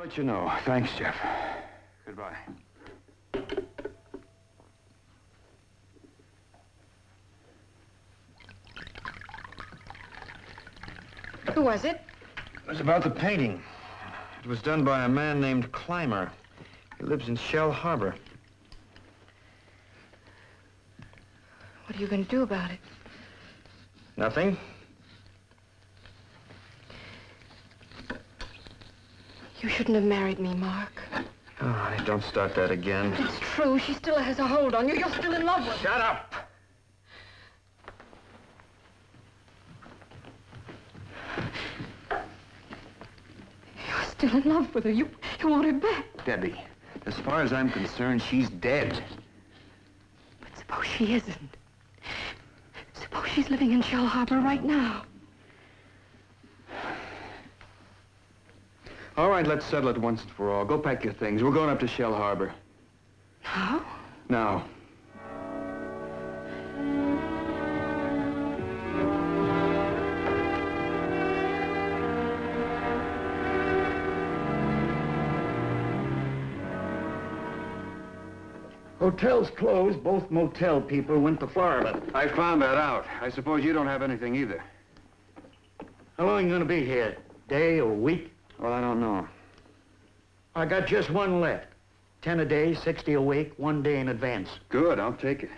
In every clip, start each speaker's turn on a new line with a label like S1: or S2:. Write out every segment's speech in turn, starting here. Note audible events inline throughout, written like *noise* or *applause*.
S1: I'll let you know. Thanks, Jeff. Goodbye.
S2: Who was it?
S1: It was about the painting. It was done by a man named Clymer. He lives in Shell Harbor.
S2: What are you going to do about it?
S1: Nothing.
S2: You shouldn't have married me, Mark.
S1: Oh, honey, don't start that again.
S2: It's true. She still has a hold on you. You're still in love with her.
S1: Shut up!
S2: You're still in love with her. You, you want her back.
S1: Debbie, as far as I'm concerned, she's dead.
S2: But suppose she isn't. Suppose she's living in Shell Harbor right now.
S1: All right, let's settle it once and for all. Go pack your things. We're going up to Shell Harbor.
S2: Now?
S1: Now.
S3: Hotels closed. Both motel people went to Florida.
S1: I found that out. I suppose you don't have anything either.
S3: How long you gonna be here? Day or week?
S1: Well, I don't know.
S3: I got just one left. Ten a day, 60 a week, one day in advance.
S1: Good, I'll take it.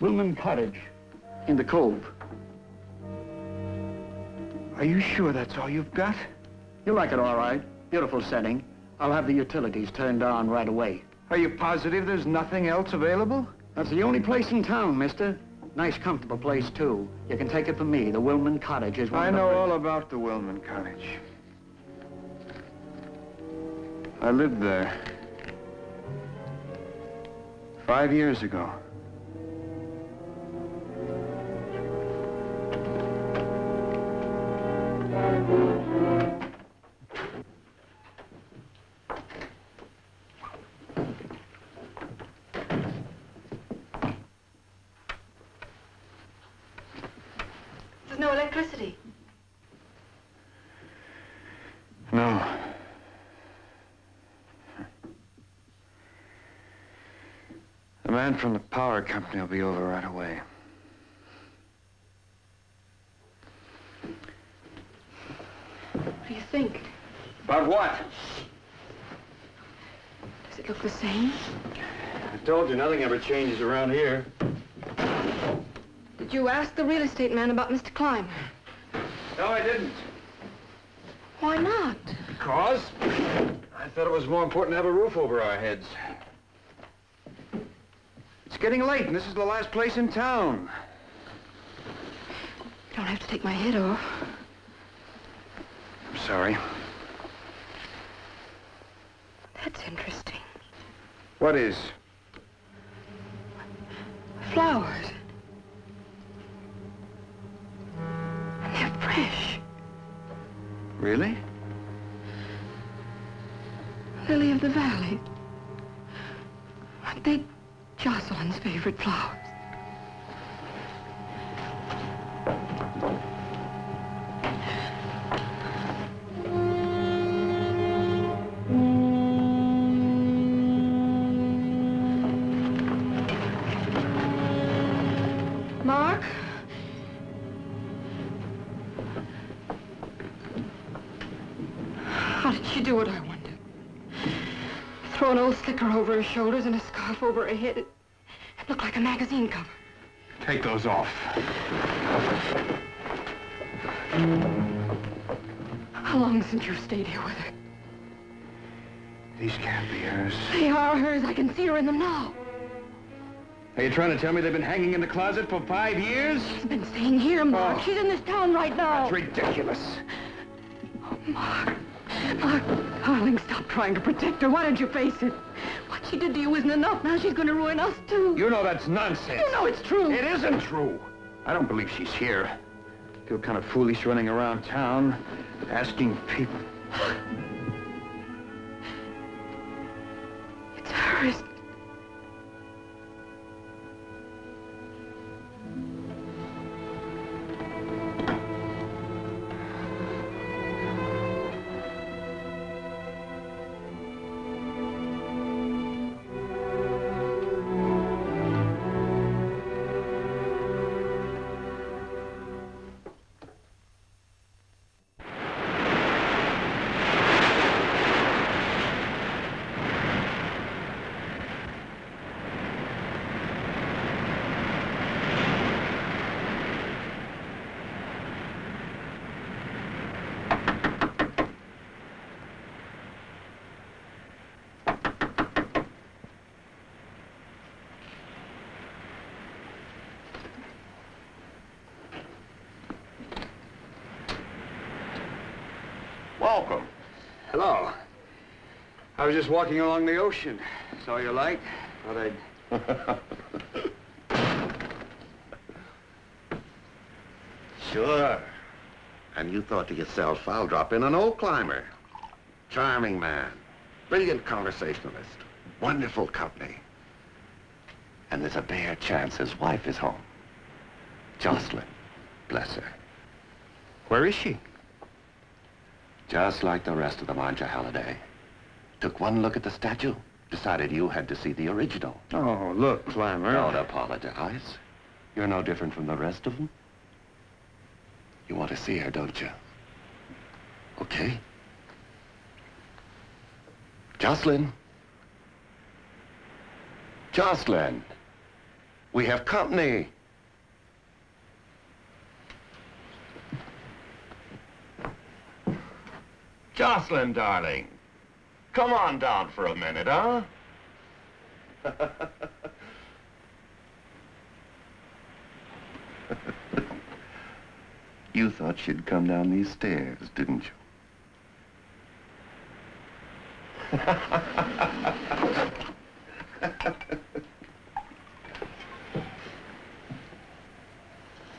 S3: Wilman Cottage, in the Cove.
S1: Are you sure that's all you've got?
S3: You like it all right. Beautiful setting. I'll have the utilities turned on right away.
S1: Are you positive there's nothing else available?
S3: That's the only place in town, mister. Nice, comfortable place, too. You can take it from me. The Wilman Cottage is one
S1: I
S3: of the...
S1: know all about the Wilman Cottage. I lived there. Five years ago.
S2: No electricity.
S1: No. The man from the power company will be over right away.
S2: What do you think?
S1: About what?
S2: Does it look the same?
S1: I told you, nothing ever changes around here.
S2: Did you ask the real estate man about Mr. Clymer?
S1: No, I didn't.
S2: Why not?
S1: Because? I thought it was more important to have a roof over our heads. It's getting late, and this is the last place in town.
S2: You don't have to take my head off.
S1: I'm sorry.
S2: That's interesting.
S1: What is?
S2: Flowers. Flowers? Mark? How did she do it, I wonder? Throw an old slicker over her shoulders and a scarf over her head. It, it looked like a magazine cover.
S1: Take those off.
S2: How long since you've stayed here with her?
S1: These can't be hers.
S2: They are hers. I can see her in them now.
S1: Are you trying to tell me they've been hanging in the closet for five years?
S2: She's been staying here, Mark.
S1: Oh.
S2: She's in this town right now.
S1: That's ridiculous.
S2: Oh, Mark, Mark, darling, stop trying to protect her. Why don't you face it? She did to you isn't enough. Now she's going to ruin us, too.
S1: You know that's nonsense.
S2: You know it's true.
S1: It isn't true. I don't believe she's here. I feel kind of foolish running around town, asking people.
S2: It's hers.
S1: Hello. I was just walking along the ocean. Saw your light. Thought I'd... *laughs*
S4: Sure. And you thought to yourself, I'll drop in an old Clymer. Charming man. Brilliant conversationalist. Wonderful company. And there's a bare chance his wife is home. Jocelyn. Bless her.
S5: Where is she?
S4: Just like the rest of them, aren't you, Halliday? Took one look at the statue, decided you had to see the original.
S5: Oh, look, Clymer.
S4: Don't apologize. You're no different from the rest of them. You want to see her, don't you? Okay. Jocelyn. Jocelyn. We have company. Jocelyn, darling. Come on down for a minute, huh? you thought she'd come down these stairs, didn't you?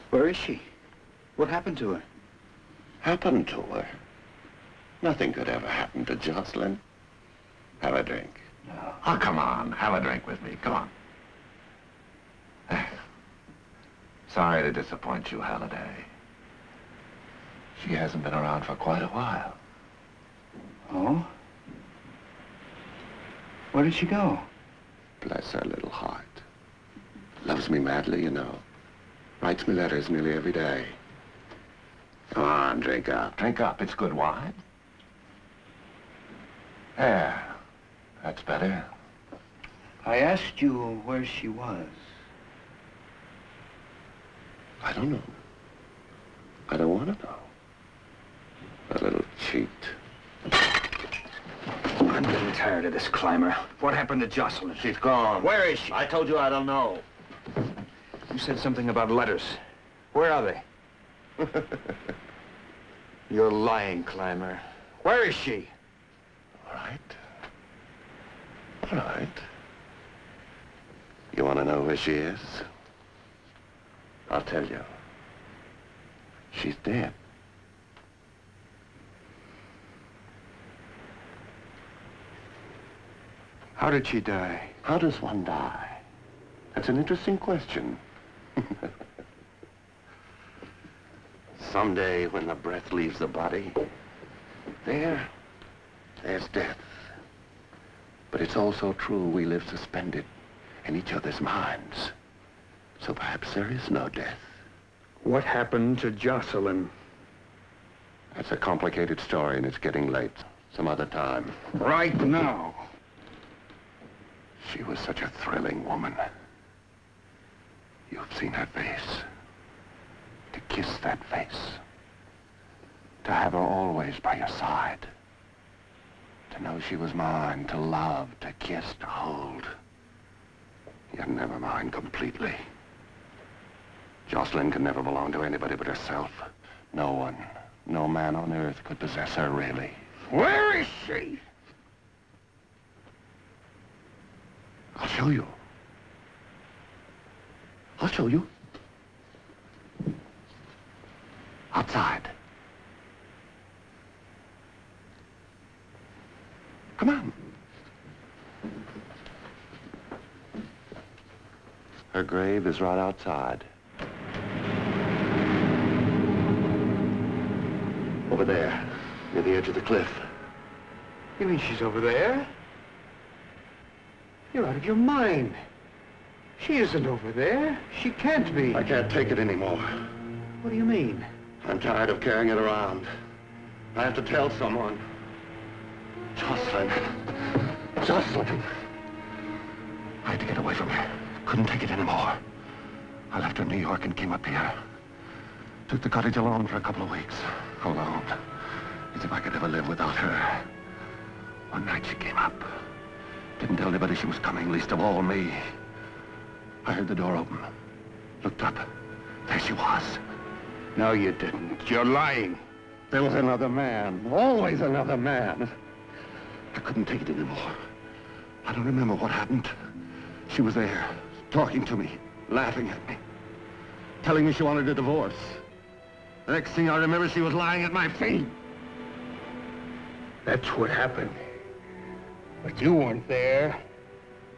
S1: Where is she? What happened to her?
S4: Happened to her? Nothing could ever happen to Jocelyn. Have a drink. Oh, come on. Have a drink with me. Come on. Eh. Sorry to disappoint you, Halliday. She hasn't been around for quite a while.
S1: Oh? Where did she go?
S4: Bless her little heart. Loves me madly, you know. Writes me letters nearly every day. Come on, drink up. Drink up. It's good wine. There. That's better.
S1: I asked you where she was.
S4: I don't know. I don't want to know. A little cheat.
S1: I'm getting tired of this Clymer. What happened to Jocelyn?
S4: She's gone.
S1: Where is she?
S4: I told you I don't know.
S1: You said something about letters. Where are they? *laughs* You're lying, Clymer. Where is she?
S4: All right. All right. You want to know where she is? I'll tell you. She's dead.
S1: How did she die?
S4: How does one die? That's an interesting question. *laughs* Someday when the breath leaves the body, there, there's death. But it's also true we live suspended in each other's minds. So perhaps there is no death.
S1: What happened to Jocelyn?
S4: That's a complicated story and it's getting late. Some other time.
S1: Right now.
S4: She was such a thrilling woman. You've seen her face. To kiss that face. To have her always by your side. To know she was mine, to love, to kiss, to hold. Yet never mine completely. Jocelyn could never belong to anybody but herself. No one, no man on earth could possess her really.
S1: Where is she?
S4: I'll show you. I'll show you. Outside. Come on. Her grave is right outside. Over there, near the edge of the cliff.
S1: You mean she's over there? You're out of your mind. She isn't over there. She can't be.
S4: I can't take it anymore.
S1: What do you mean?
S4: I'm tired of carrying it around. I have to tell someone. Jocelyn. Jocelyn. I had to get away from her. Couldn't take it anymore. I left her in New York and came up here. Took the cottage alone for a couple of weeks. Alone. As if I could ever live without her. One night she came up. Didn't tell anybody she was coming, least of all me. I heard the door open. Looked up. There she was.
S1: No, you didn't. You're lying.
S4: There was another man. Always another man. I couldn't take it anymore. I don't remember what happened. She was there, talking to me, laughing at me, telling me she wanted a divorce. The next thing I remember, she was lying at my feet.
S1: That's what happened. But you weren't there.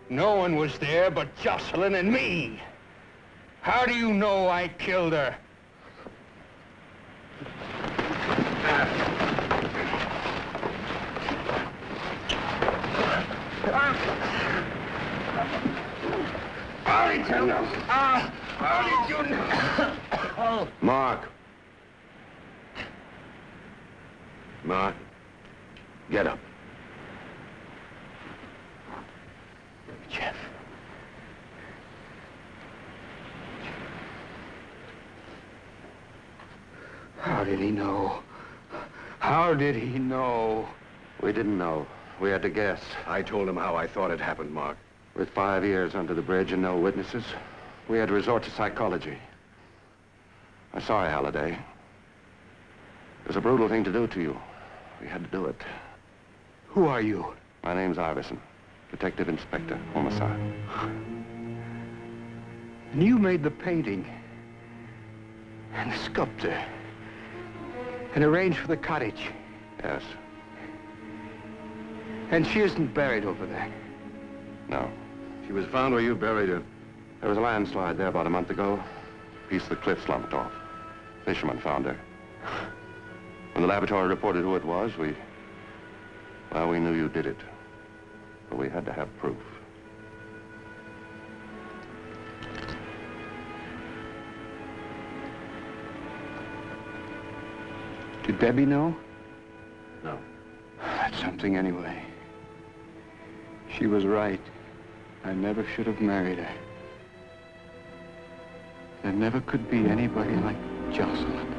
S1: No one was there but Jocelyn and me. How do you know I killed her? How did you know? Ah, how did you know?
S4: Mark. Mark. Get up.
S1: Jeff. How did he know? How did he know?
S4: We didn't know. We had to guess. I told him how I thought it happened, Mark. With five years under the bridge and no witnesses, we had to resort to psychology. I'm sorry, Halliday. It was a brutal thing to do to you. We had to do it.
S1: Who are you?
S4: My name's Iverson. Detective Inspector, Homicide.
S1: And you made the painting. And the sculptor. And arranged for the cottage.
S4: Yes.
S1: And she isn't buried over there.
S4: No. She was found where you buried her. There was a landslide there about a month ago. A piece of the cliff slumped off. Fishermen found her. When the laboratory reported who it was, we... Well, we knew you did it. But we had to have proof.
S1: Did Debbie know?
S4: No. *sighs*
S1: That's something anyway. She was right. I never should have married her. There never could be anybody like Jocelyn.